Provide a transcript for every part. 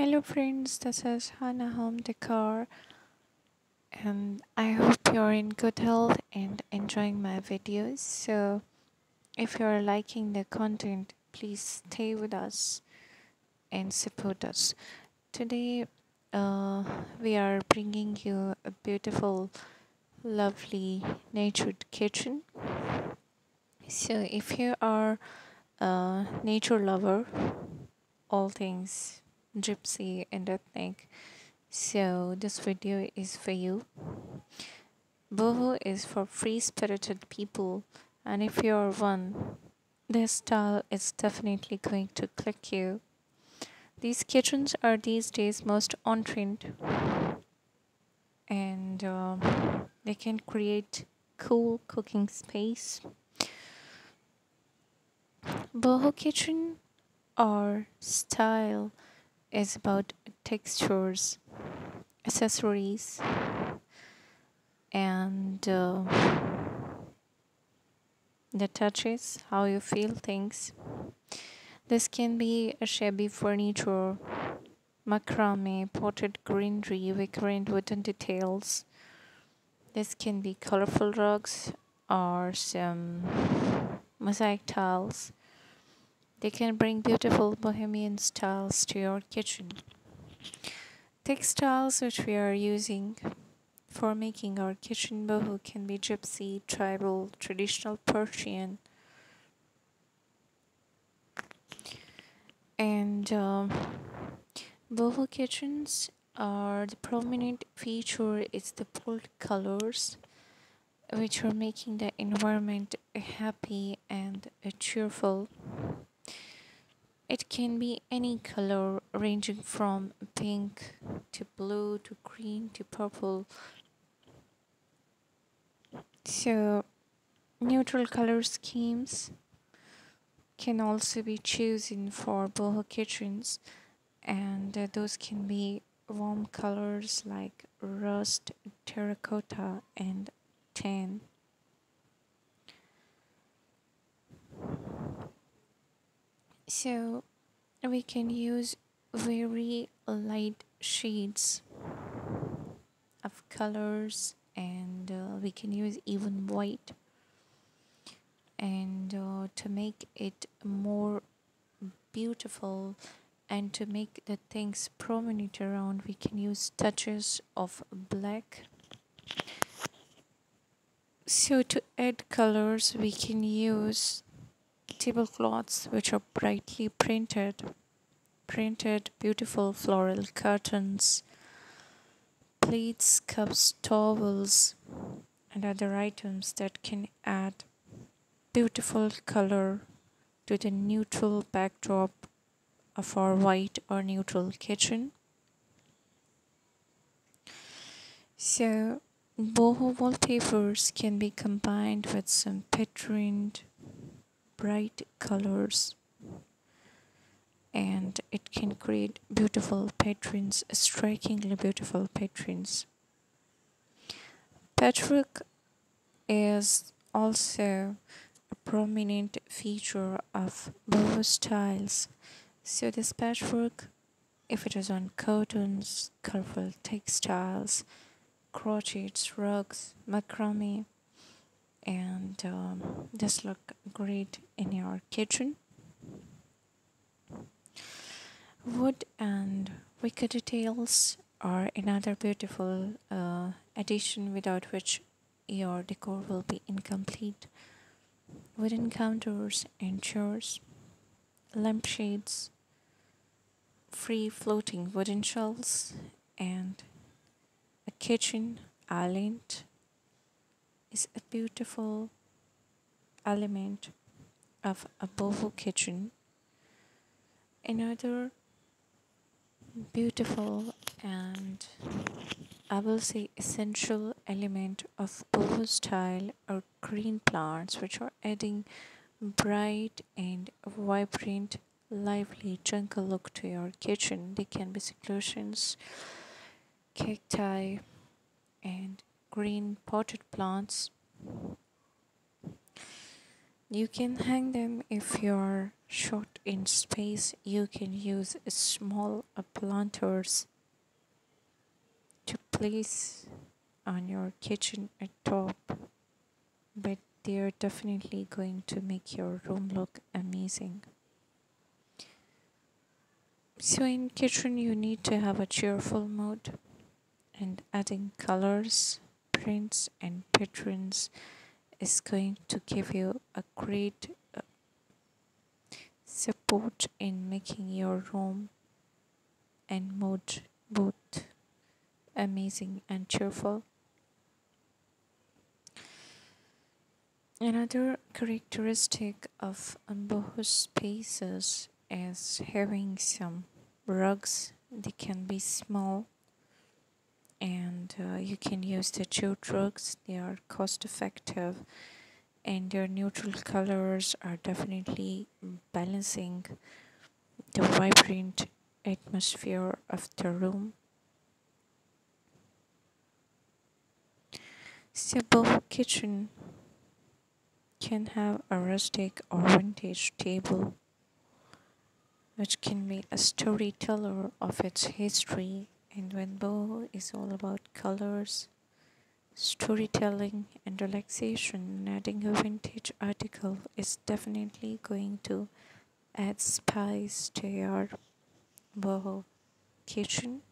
Hello friends, this is Hana Home Decor and I hope you're in good health and enjoying my videos. So if you're liking the content, please stay with us and support us. Today uh, we are bringing you a beautiful, lovely natured kitchen. So if you are a nature lover, all things gypsy and ethnic so this video is for you. Boho is for free spirited people and if you're one this style is definitely going to click you. These kitchens are these days most on trend and uh, they can create cool cooking space. Boho kitchen or style is about textures, accessories, and uh, the touches, how you feel things. This can be a shabby furniture, macrame, potted greenery, recurrent wooden details. This can be colorful rugs or some mosaic tiles they can bring beautiful bohemian styles to your kitchen. Textiles which we are using for making our kitchen boho can be gypsy, tribal, traditional Persian. And um, boho kitchens are the prominent feature is the bold colors which are making the environment happy and cheerful. It can be any color ranging from pink to blue to green to purple. So neutral color schemes can also be chosen for boho kitchens and uh, those can be warm colors like rust, terracotta and tan. So we can use very light shades of colors and uh, we can use even white. And uh, to make it more beautiful and to make the things prominent around we can use touches of black. So to add colors we can use tablecloths which are brightly printed printed beautiful floral curtains plates cups towels and other items that can add beautiful color to the neutral backdrop of our white or neutral kitchen. So boho wallpapers can be combined with some patterned bright colors and it can create beautiful patterns strikingly beautiful patterns patchwork is also a prominent feature of boho styles. So this patchwork if it is on cottons colorful textiles crochets rugs macrame and um, this look great in your kitchen. Wood and wicker details are another beautiful uh, addition without which your decor will be incomplete. Wooden counters and chairs lampshades free floating wooden shelves and a kitchen island is a beautiful element of a boho kitchen. Another beautiful and I will say essential element of boho style are green plants which are adding bright and vibrant lively jungle look to your kitchen. They can be succulents, cacti and green potted plants. You can hang them if you're short in space. You can use small planters to place on your kitchen top but they're definitely going to make your room look amazing. So in kitchen you need to have a cheerful mood and adding colors prints and patrons is going to give you a great uh, support in making your room and mood both amazing and cheerful Another characteristic of boho spaces is having some rugs. They can be small and uh, you can use the jute rugs. They are cost effective and their neutral colors are definitely balancing the vibrant atmosphere of the room. Simple kitchen can have a rustic or vintage table which can be a storyteller of its history and when boho is all about colors storytelling and relaxation adding a vintage article is definitely going to add spice to your boho kitchen.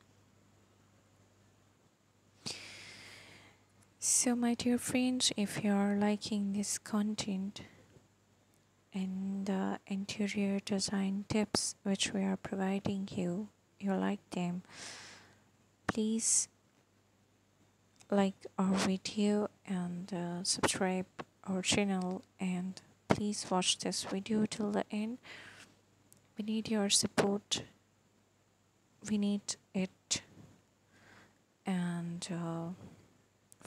So, my dear friends, if you are liking this content and the interior design tips which we are providing you, you like them, please like our video and uh, subscribe our channel and please watch this video till the end. We need your support. We need it and. Uh,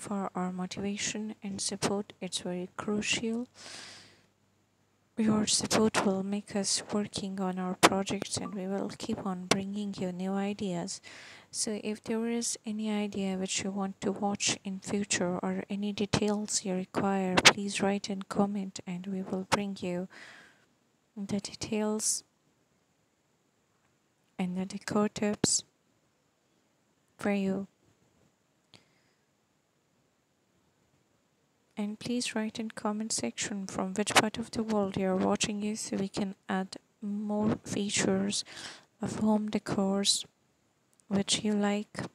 for our motivation and support it's very crucial your support will make us working on our projects and we will keep on bringing you new ideas. So if there is any idea which you want to watch in future or any details you require please write and comment and we will bring you the details and the decor tips for you and please write in comment section from which part of the world you are watching it so we can add more features of home decors which you like.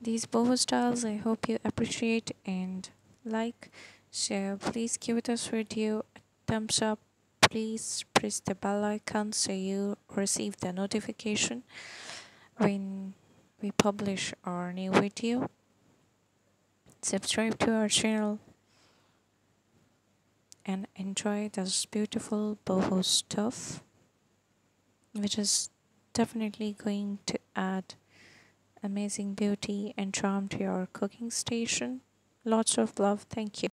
These boho styles i hope you appreciate and like. So please give us video a thumbs up. Please press the bell icon so you receive the notification when we publish our new video subscribe to our channel and enjoy this beautiful boho stuff which is definitely going to add amazing beauty and charm to your cooking station. Lots of love. Thank you